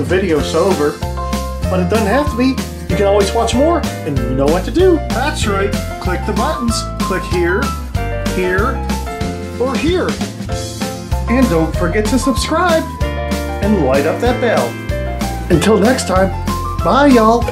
The video's over. But it doesn't have to be. You can always watch more, and you know what to do. That's right. Click the buttons. Click here, here, or here. And don't forget to subscribe and light up that bell. Until next time, bye y'all.